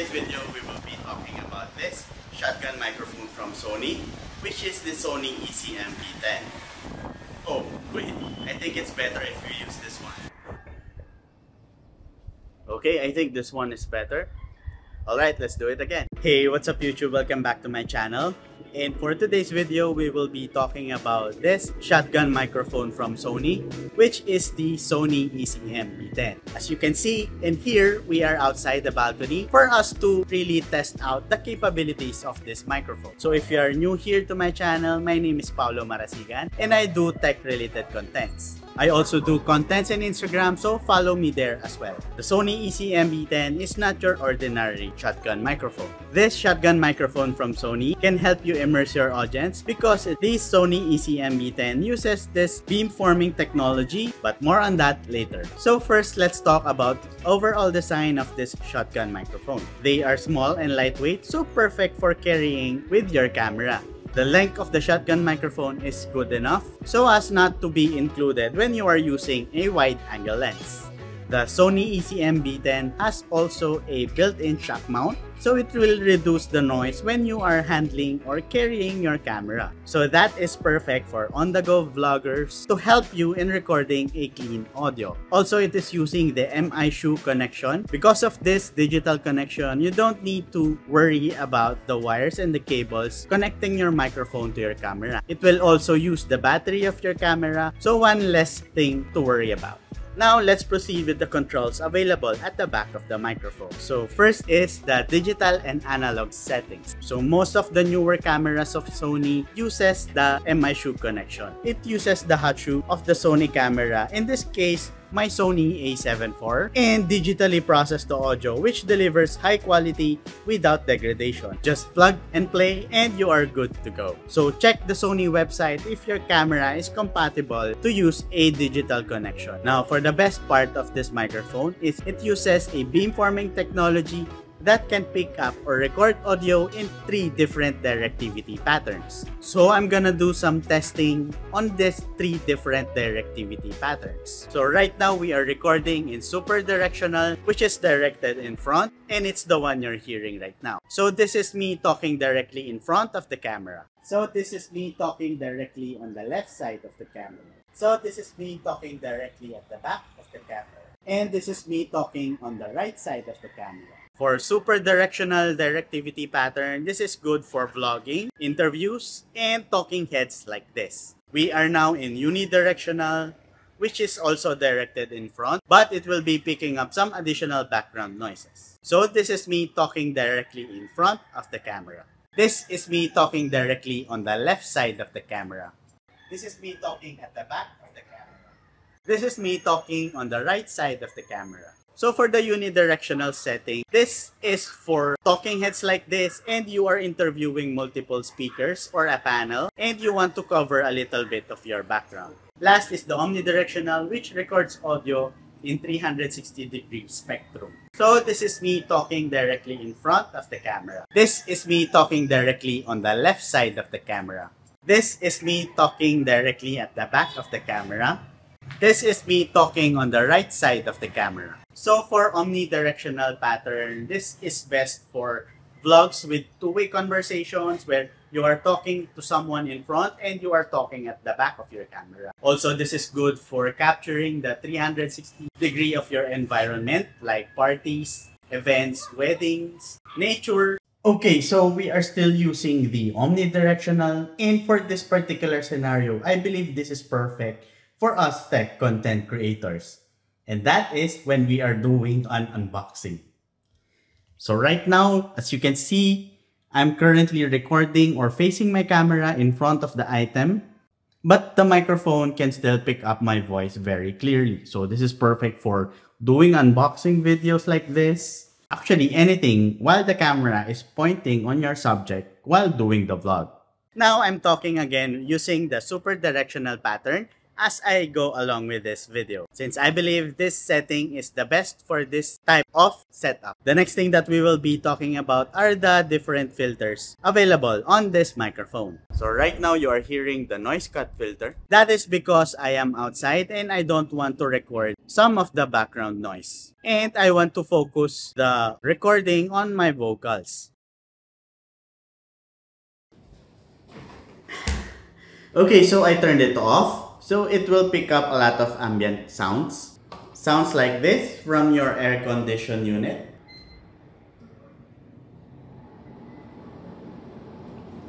today's video, we will be talking about this shotgun microphone from Sony, which is the Sony E ECM B10. Oh, wait, I think it's better if you use this one. Okay, I think this one is better. Alright, let's do it again. Hey, what's up YouTube? Welcome back to my channel. And for today's video, we will be talking about this shotgun microphone from Sony, which is the Sony E ECM B10. As you can see in here, we are outside the balcony for us to really test out the capabilities of this microphone. So if you are new here to my channel, my name is Paolo Marasigan and I do tech-related contents. I also do contents in Instagram, so follow me there as well. The Sony E ECM B10 is not your ordinary shotgun microphone. This shotgun microphone from Sony can help you immerse your audience because this Sony E ECM B10 uses this beamforming technology, but more on that later. So first, let's talk about overall design of this shotgun microphone. They are small and lightweight, so perfect for carrying with your camera. The length of the shotgun microphone is good enough so as not to be included when you are using a wide angle lens. The Sony E ECM B10 has also a built-in shock mount so it will reduce the noise when you are handling or carrying your camera. So that is perfect for on-the-go vloggers to help you in recording a clean audio. Also, it is using the MI shoe connection. Because of this digital connection, you don't need to worry about the wires and the cables connecting your microphone to your camera. It will also use the battery of your camera, so one less thing to worry about. Now, let's proceed with the controls available at the back of the microphone. So first is the digital and analog settings. So most of the newer cameras of Sony uses the MI shoe connection. It uses the hot shoe of the Sony camera. In this case, my Sony a7 IV and digitally process the audio which delivers high quality without degradation. Just plug and play and you are good to go. So check the Sony website if your camera is compatible to use a digital connection. Now for the best part of this microphone is it uses a beamforming technology that can pick up or record audio in three different directivity patterns. So I'm gonna do some testing on these three different directivity patterns. So right now we are recording in super directional which is directed in front and it's the one you're hearing right now. So this is me talking directly in front of the camera. So this is me talking directly on the left side of the camera. So this is me talking directly at the back of the camera. And this is me talking on the right side of the camera. For super directional directivity pattern, this is good for vlogging, interviews, and talking heads like this. We are now in unidirectional, which is also directed in front, but it will be picking up some additional background noises. So this is me talking directly in front of the camera. This is me talking directly on the left side of the camera. This is me talking at the back of the camera. This is me talking on the right side of the camera. So for the unidirectional setting, this is for talking heads like this and you are interviewing multiple speakers or a panel and you want to cover a little bit of your background. Last is the omnidirectional which records audio in 360 degree spectrum. So this is me talking directly in front of the camera. This is me talking directly on the left side of the camera. This is me talking directly at the back of the camera. This is me talking on the right side of the camera. So for omnidirectional pattern, this is best for vlogs with two-way conversations where you are talking to someone in front and you are talking at the back of your camera. Also, this is good for capturing the 360 degree of your environment like parties, events, weddings, nature. Okay, so we are still using the omnidirectional and for this particular scenario, I believe this is perfect for us tech content creators. And that is when we are doing an unboxing. So right now, as you can see, I'm currently recording or facing my camera in front of the item, but the microphone can still pick up my voice very clearly. So this is perfect for doing unboxing videos like this. Actually, anything while the camera is pointing on your subject while doing the vlog. Now I'm talking again using the super directional pattern as I go along with this video since I believe this setting is the best for this type of setup. The next thing that we will be talking about are the different filters available on this microphone. So right now you are hearing the noise cut filter. That is because I am outside and I don't want to record some of the background noise. And I want to focus the recording on my vocals. Okay, so I turned it off. So it will pick up a lot of ambient sounds. Sounds like this from your air condition unit.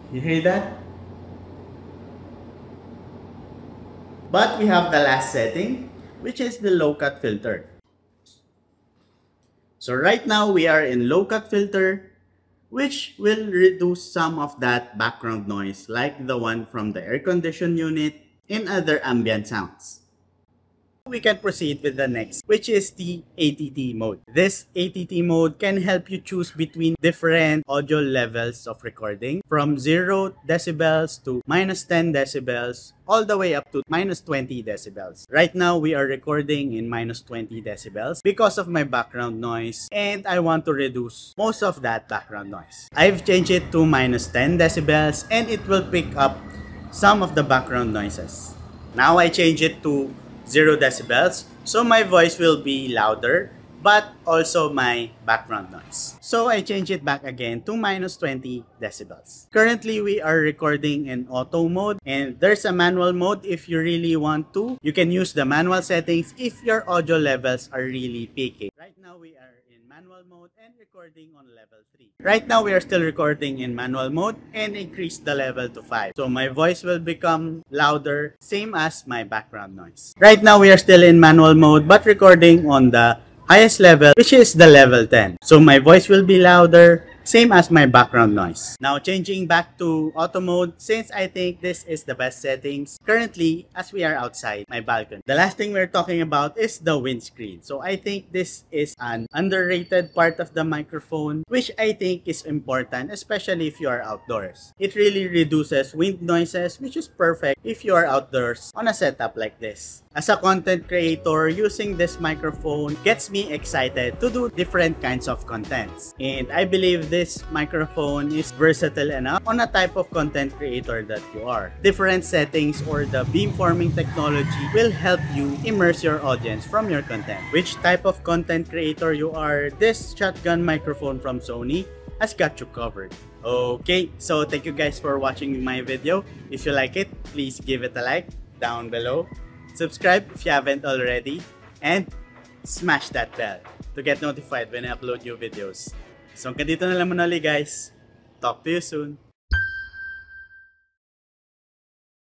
You hear that? But we have the last setting, which is the low cut filter. So right now we are in low cut filter which will reduce some of that background noise like the one from the air condition unit and other ambient sounds. We can proceed with the next, which is the ATT mode. This ATT mode can help you choose between different audio levels of recording from 0 decibels to minus 10 decibels all the way up to minus 20 decibels. Right now, we are recording in minus 20 decibels because of my background noise and I want to reduce most of that background noise. I've changed it to minus 10 decibels and it will pick up some of the background noises. Now I change it to 0 decibels. So my voice will be louder but also my background noise. So I change it back again to minus 20 decibels. Currently, we are recording in auto mode and there's a manual mode if you really want to. You can use the manual settings if your audio levels are really peaking. Right now, we are manual mode and recording on level 3. Right now, we are still recording in manual mode and increase the level to 5. So my voice will become louder, same as my background noise. Right now, we are still in manual mode but recording on the highest level, which is the level 10. So my voice will be louder, same as my background noise. Now changing back to auto mode since I think this is the best settings currently as we are outside my balcony. The last thing we're talking about is the windscreen. So I think this is an underrated part of the microphone which I think is important especially if you are outdoors. It really reduces wind noises which is perfect if you are outdoors on a setup like this. As a content creator, using this microphone gets me excited to do different kinds of contents. And I believe this microphone is versatile enough on a type of content creator that you are. Different settings or the beamforming technology will help you immerse your audience from your content. Which type of content creator you are, this shotgun microphone from Sony has got you covered. Okay, so thank you guys for watching my video. If you like it, please give it a like down below. Subscribe if you haven't already. And smash that bell to get notified when I upload new videos. So hanggang dito na lang muna guys. Talk to you soon.